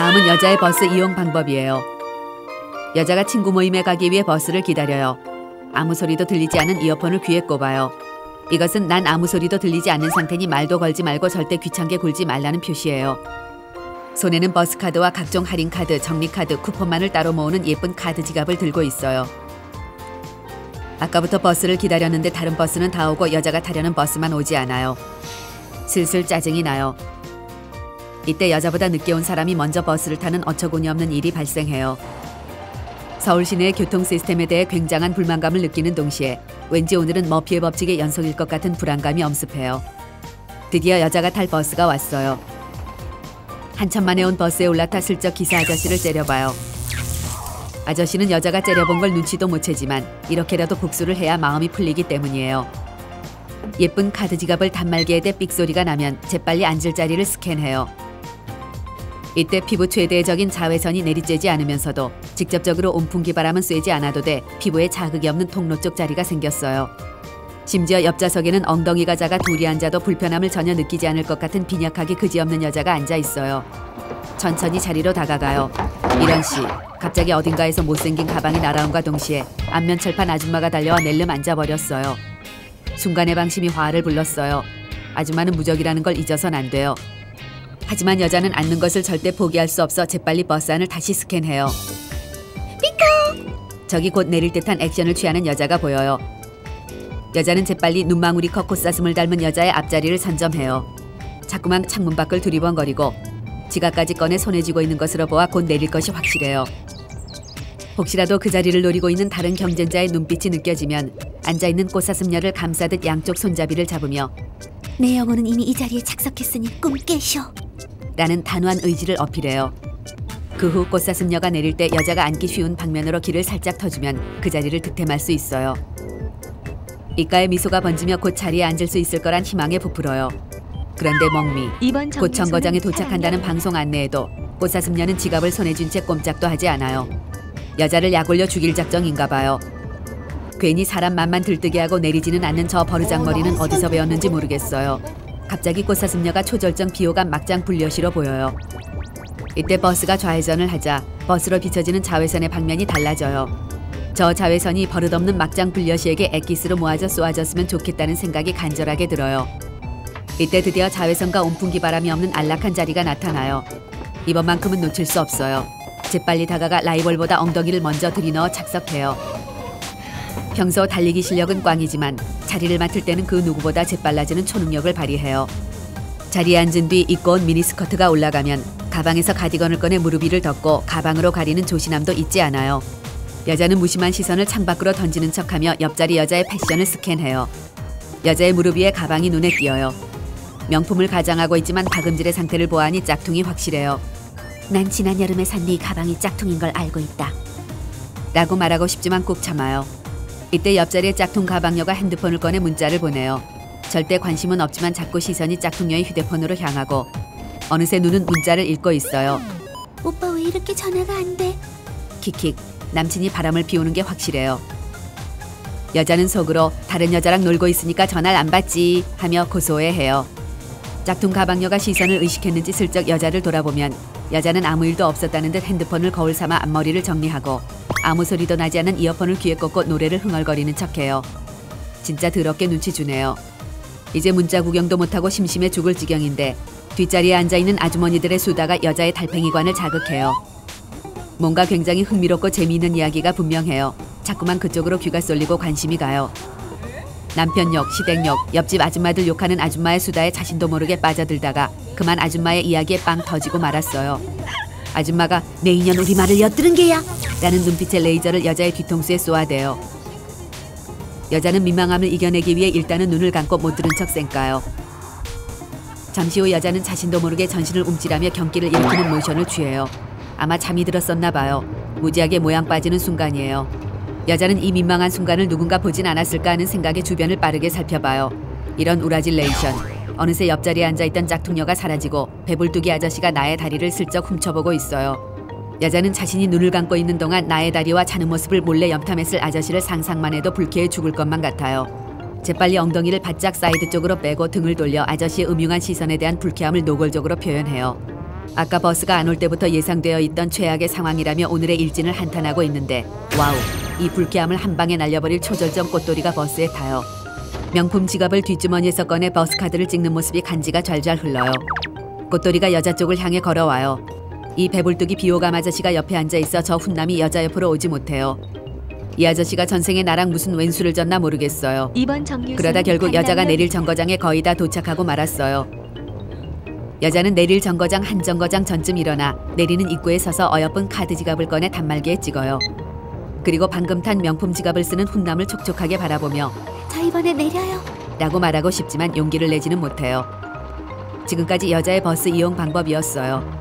다음은 여자의 버스 이용 방법이에요. 여자가 친구 모임에 가기 위해 버스를 기다려요. 아무 소리도 들리지 않은 이어폰을 귀에 꼽아요. 이것은 난 아무 소리도 들리지 않는 상태니 말도 걸지 말고 절대 귀찮게 굴지 말라는 표시예요. 손에는 버스 카드와 각종 할인 카드, 적립카드, 쿠폰만을 따로 모으는 예쁜 카드 지갑을 들고 있어요. 아까부터 버스를 기다렸는데 다른 버스는 다 오고 여자가 타려는 버스만 오지 않아요. 슬슬 짜증이 나요. 이때 여자보다 늦게 온 사람이 먼저 버스를 타는 어처구니 없는 일이 발생해요. 서울 시내의 교통 시스템에 대해 굉장한 불만감을 느끼는 동시에 왠지 오늘은 머피의 법칙의 연속일 것 같은 불안감이 엄습해요. 드디어 여자가 탈 버스가 왔어요. 한참 만에 온 버스에 올라타 슬쩍 기사 아저씨를 째려봐요. 아저씨는 여자가 째려본 걸 눈치도 못 채지만 이렇게라도 복수를 해야 마음이 풀리기 때문이에요. 예쁜 카드 지갑을 단말기에 대 삑소리가 나면 재빨리 앉을 자리를 스캔해요. 이때 피부 최대적인 자외선이 내리쬐지 않으면서도 직접적으로 온풍기 바람은 쐬지 않아도 돼 피부에 자극이 없는 통로 쪽 자리가 생겼어요. 심지어 옆좌석에는 엉덩이가 작아 둘이 앉아도 불편함을 전혀 느끼지 않을 것 같은 빈약하게 그지없는 여자가 앉아 있어요. 천천히 자리로 다가가요. 이런 씨, 갑자기 어딘가에서 못생긴 가방이 날아온과 동시에 안면 철판 아줌마가 달려와 낼름 앉아버렸어요. 순간의 방심이 화를 불렀어요. 아줌마는 무적이라는 걸 잊어선 안 돼요. 하지만 여자는 앉는 것을 절대 포기할 수 없어 재빨리 버스 안을 다시 스캔해요. 삐까! 저기 곧 내릴 듯한 액션을 취하는 여자가 보여요. 여자는 재빨리 눈망울이 커 코사슴을 닮은 여자의 앞자리를 선점해요. 자꾸만 창문 밖을 두리번거리고 지갑까지 꺼내 손에 쥐고 있는 것으로 보아 곧 내릴 것이 확실해요. 혹시라도 그 자리를 노리고 있는 다른 경쟁자의 눈빛이 느껴지면 앉아있는 꽃사슴녀를 감싸듯 양쪽 손잡이를 잡으며 내 영혼은 이미 이 자리에 착석했으니 꿈 깨셔. 라는 단호한 의지를 어필해요. 그 후 꽃사슴녀가 내릴 때 여자가 앉기 쉬운 방면으로 길을 살짝 터주면 그 자리를 득템할 수 있어요. 이가에 미소가 번지며 곧 자리에 앉을 수 있을 거란 희망에 부풀어요. 그런데 멍미 곧 정거장에 도착한다는 방송 안내에도 꽃사슴녀는 지갑을 손에 쥔 채 꼼짝도 하지 않아요. 여자를 약올려 죽일 작정인가 봐요. 괜히 사람 맘만 들뜨게 하고 내리지는 않는 저 버르장머리는 어디서 배웠는지 모르겠어요. 갑자기 꽃사슴녀가 초절정 비호감 막장 불려시로 보여요. 이때 버스가 좌회전을 하자 버스로 비춰지는 자외선의 방면이 달라져요. 저 자외선이 버릇없는 막장 불려시에게 엑기스로 모아져 쏘아졌으면 좋겠다는 생각이 간절하게 들어요. 이때 드디어 자외선과 온풍기 바람이 없는 안락한 자리가 나타나요. 이번만큼은 놓칠 수 없어요. 재빨리 다가가 라이벌보다 엉덩이를 먼저 들이넣어 착석해요. 평소 달리기 실력은 꽝이지만 자리를 맡을 때는 그 누구보다 재빨라지는 초능력을 발휘해요. 자리에 앉은 뒤 입고 온 미니스커트가 올라가면 가방에서 가디건을 꺼내 무릎 위를 덮고 가방으로 가리는 조신함도 잊지 않아요. 여자는 무심한 시선을 창밖으로 던지는 척하며 옆자리 여자의 패션을 스캔해요. 여자의 무릎 위에 가방이 눈에 띄어요. 명품을 가장하고 있지만 박음질의 상태를 보아하니 짝퉁이 확실해요. 난 지난 여름에 산 네 가방이 짝퉁인 걸 알고 있다. 라고 말하고 싶지만 꾹 참아요. 이때 옆자리의 짝퉁 가방녀가 핸드폰을 꺼내 문자를 보내요. 절대 관심은 없지만 자꾸 시선이 짝퉁녀의 휴대폰으로 향하고 어느새 눈은 문자를 읽고 있어요. 오빠 왜 이렇게 전화가 안 돼? 킥킥 남친이 바람을 피우는 게 확실해요. 여자는 속으로 다른 여자랑 놀고 있으니까 전화를 안 받지 하며 고소해해요. 짝퉁 가방녀가 시선을 의식했는지 슬쩍 여자를 돌아보면 여자는 아무 일도 없었다는 듯 핸드폰을 거울 삼아 앞머리를 정리하고 아무 소리도 나지 않은 이어폰을 귀에 꽂고 노래를 흥얼거리는 척해요. 진짜 더럽게 눈치 주네요. 이제 문자 구경도 못하고 심심해 죽을 지경인데 뒷자리에 앉아있는 아주머니들의 수다가 여자의 달팽이관을 자극해요. 뭔가 굉장히 흥미롭고 재미있는 이야기가 분명해요. 자꾸만 그쪽으로 귀가 쏠리고 관심이 가요. 남편 욕, 시댁 욕, 옆집 아줌마들 욕하는 아줌마의 수다에 자신도 모르게 빠져들다가 그만 아줌마의 이야기에 빵 터지고 말았어요. 아줌마가 내 인연 우리 말을 엿들은 게야 라는 눈빛의 레이저를 여자의 뒤통수에 쏘아대요. 여자는 민망함을 이겨내기 위해 일단은 눈을 감고 못 들은 척 쌩까요. 잠시 후 여자는 자신도 모르게 전신을 움찔하며 경기를 일으키는 모션을 취해요. 아마 잠이 들었었나 봐요. 무지하게 모양 빠지는 순간이에요. 여자는 이 민망한 순간을 누군가 보진 않았을까 하는 생각에 주변을 빠르게 살펴봐요. 이런 우라질 레이션. 어느새 옆자리에 앉아있던 짝퉁녀가 사라지고 배불뚝이 아저씨가 나의 다리를 슬쩍 훔쳐보고 있어요. 여자는 자신이 눈을 감고 있는 동안 나의 다리와 자는 모습을 몰래 염탐했을 아저씨를 상상만 해도 불쾌해 죽을 것만 같아요. 재빨리 엉덩이를 바짝 사이드 쪽으로 빼고 등을 돌려 아저씨의 음흉한 시선에 대한 불쾌함을 노골적으로 표현해요. 아까 버스가 안 올 때부터 예상되어 있던 최악의 상황이라며 오늘의 일진을 한탄하고 있는데 와우 이 불쾌함을 한 방에 날려버릴 초절정 꽃돌이가 버스에 타요. 명품 지갑을 뒷주머니에서 꺼내 버스 카드를 찍는 모습이 간지가 잘잘 흘러요. 꽃돌이가 여자 쪽을 향해 걸어와요. 이 배불뚝이 비호감 아저씨가 옆에 앉아 있어 저 훈남이 여자 옆으로 오지 못해요. 이 아저씨가 전생에 나랑 무슨 웬수를 졌나 모르겠어요. 이번 정류 그러다 결국 여자가 내릴 정거장에 거의 다 도착하고 말았어요. 여자는 내릴 정거장 한 정거장 전쯤 일어나 내리는 입구에 서서 어여쁜 카드 지갑을 꺼내 단말기에 찍어요. 그리고 방금 탄 명품 지갑을 쓰는 훈남을 촉촉하게 바라보며 저 이번에 내려요. 라고 말하고 싶지만 용기를 내지는 못해요. 지금까지 여자의 버스 이용 방법이었어요.